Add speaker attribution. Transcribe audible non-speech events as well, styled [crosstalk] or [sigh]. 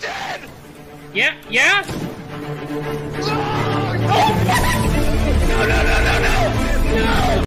Speaker 1: Captain! Yeah, yeah?
Speaker 2: Oh, [laughs] no, no, no, no! No!